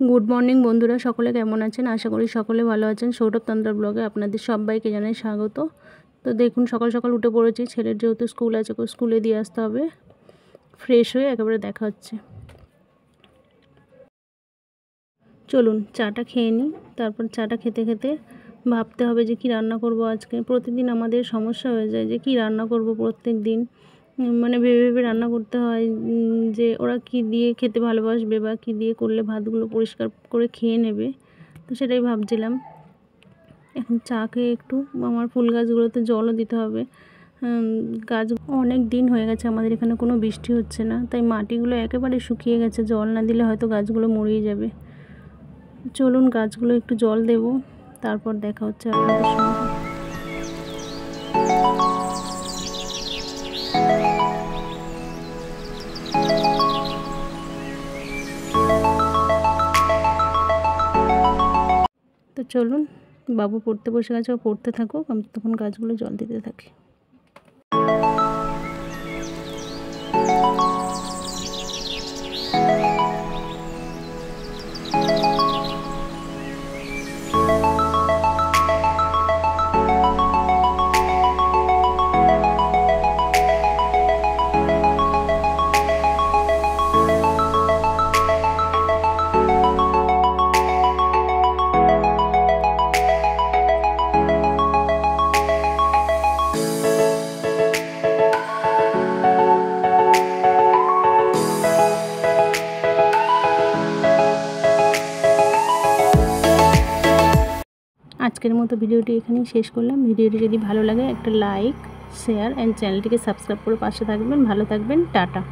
Good morning বন্ধুরা, সকলে কেমন আছেন? আশা করি সকলে ভালো আছেন। সৌরভ তন্ত্র ব্লগে আপনাদের সবাইকে জানাই স্বাগত। তো দেখুন, সকাল সকাল উঠে পড়েছি। ছেলের যেহেতু স্কুল আছে স্কুলে দিয়ে আসতে হবে। ফ্রেশ হয়ে একেবারে দেখা হচ্ছে। চলুন, চাটা খেয়ে নিই। তারপর চাটা খেতে খেতে ভাবতে হবে যে কি রান্না করব আজকে। প্রতিদিন আমাদের সমস্যা হয়ে যায় যে কি রান্না করব প্রত্যেক দিন। মানে ভেবে ভেবে রান্না করতে হয় যে ওরা কি দিয়ে খেতে ভালোবাসবে বা কি দিয়ে করলে ভাতগুলো পরিষ্কার করে খেয়ে নেবে। তো সেটাই ভাবছিলাম। এখন চা খেয়ে একটু আমার ফুল গাছগুলোতে জলও দিতে হবে। গাছ অনেক দিন হয়ে গেছে, আমাদের এখানে কোনো বৃষ্টি হচ্ছে না, তাই মাটিগুলো একেবারে শুকিয়ে গেছে। জল না দিলে হয়তো গাছগুলো মরিয়ে যাবে। চলুন গাছগুলো একটু জল দেব, তারপর দেখা হচ্ছে আপনাদের সঙ্গে। চলুন বাবু পড়তে বসে গেছে ও পড়তে থাকুক আমি তখন গাছগুলো জল দিতে থাকি। আজকের মতো ভিডিওটি এখানেই শেষ করলাম। ভিডিওটি যদি ভালো লাগে একটা লাইক শেয়ার অ্যান্ড চ্যানেলটিকে সাবস্ক্রাইব করে পাশে থাকবেন। ভালো থাকবেন। টাটা।